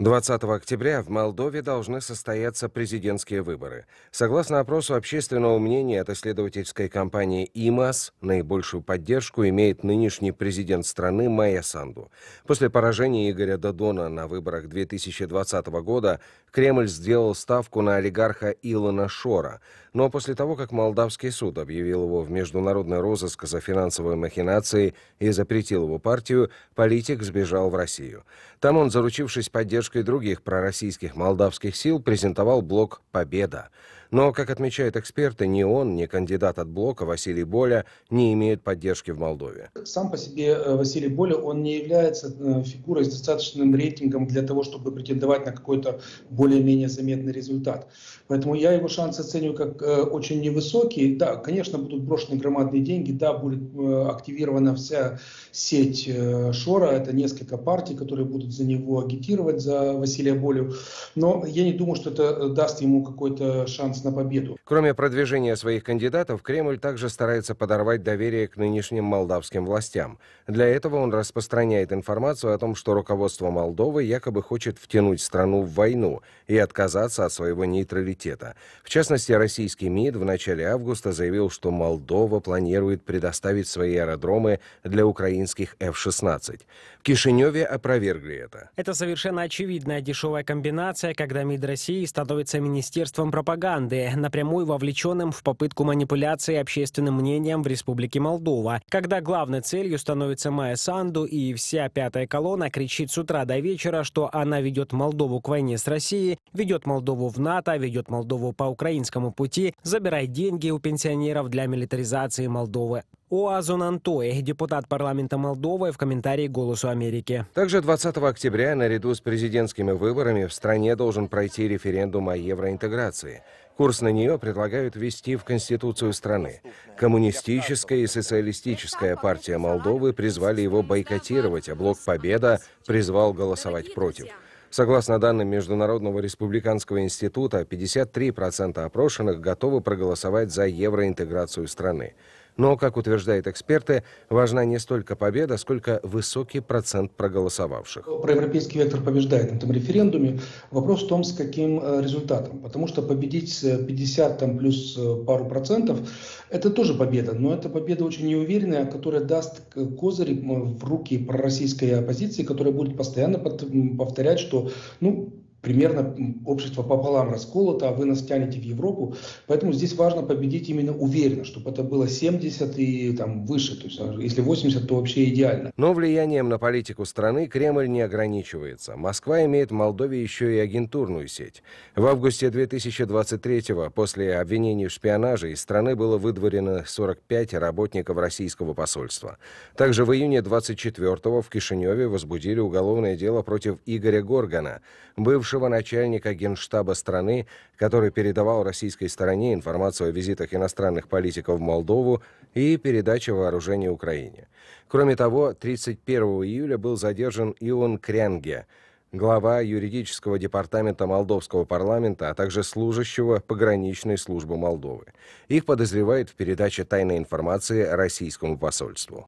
20 октября в Молдове должны состояться президентские выборы. Согласно опросу общественного мнения от исследовательской компании ИМАС, наибольшую поддержку имеет нынешний президент страны Майя Санду. После поражения Игоря Додона на выборах 2020 года Кремль сделал ставку на олигарха Илона Шора, но после того, как молдавский суд объявил его в международный розыск за финансовые махинации и запретил его партию, политик сбежал в Россию. Там он, заручившись поддержкой поддержкой других пророссийских молдавских сил презентовал блок «Победа». Но, как отмечают эксперты, ни он, ни кандидат от блока Василий Боля не имеют поддержки в Молдове. Сам по себе э, Василий Боля, он не является э, фигурой с достаточным рейтингом для того, чтобы претендовать на какой-то более-менее заметный результат. Поэтому я его шансы оцениваю как э, очень невысокие. Да, конечно, будут брошены громадные деньги, да, будет активирована вся сеть Шора, это несколько партий, которые будут за него агитировать, за Василия Болю. Но я не думаю, что это даст ему какой-то шанс шанс на победу. Кроме продвижения своих кандидатов, Кремль также старается подорвать доверие к нынешним молдавским властям. Для этого он распространяет информацию о том, что руководство Молдовы якобы хочет втянуть страну в войну и отказаться от своего нейтралитета. В частности, российский МИД в начале августа заявил, что Молдова планирует предоставить свои аэродромы для украинских F-16. В Кишиневе опровергли это. Это совершенно очевидная дешевая комбинация, когда МИД России становится министерством пропаганды пропаганды, напрямую вовлеченным в попытку манипуляции общественным мнением в Республике Молдова, когда главной целью становится Майя Санду и вся пятая колонна кричит с утра до вечера, что она ведет Молдову к войне с Россией, ведет Молдову в НАТО, ведет Молдову по украинскому пути, забирает деньги у пенсионеров для милитаризации Молдовы. Оазун Антои, депутат парламента Молдовы, в комментарии «Голосу Америки». Также 20 октября наряду с президентскими выборами в стране должен пройти референдум о евроинтеграции. Курс на нее предлагают ввести в Конституцию страны. Коммунистическая и социалистическая партия Молдовы призвали его бойкотировать, а блок «Победа» призвал голосовать против. Согласно данным Международного республиканского института, 53% опрошенных готовы проголосовать за евроинтеграцию страны. Но, как утверждают эксперты, важна не столько победа, сколько высокий процент проголосовавших. Проевропейский вектор побеждает на этом референдуме. Вопрос в том, с каким э, результатом. Потому что победить 50 там, плюс э, пару процентов – это тоже победа. Но это победа очень неуверенная, которая даст козырь в руки пророссийской оппозиции, которая будет постоянно повторять, что ну, примерно общество пополам расколото, а вы нас тянете в Европу. Поэтому здесь важно победить именно уверенно, чтобы это было 70 и там выше. То есть, а если 80, то вообще идеально. Но влиянием на политику страны Кремль не ограничивается. Москва имеет в Молдове еще и агентурную сеть. В августе 2023-го после обвинений в шпионаже из страны было выдворено 45 работников российского посольства. Также в июне 24-го в Кишиневе возбудили уголовное дело против Игоря Горгана, бывшего бывшего начальника генштаба страны, который передавал российской стороне информацию о визитах иностранных политиков в Молдову и передаче вооружения Украине. Кроме того, 31 июля был задержан Ион Крянге, глава юридического департамента Молдовского парламента, а также служащего пограничной службы Молдовы. Их подозревают в передаче тайной информации российскому посольству.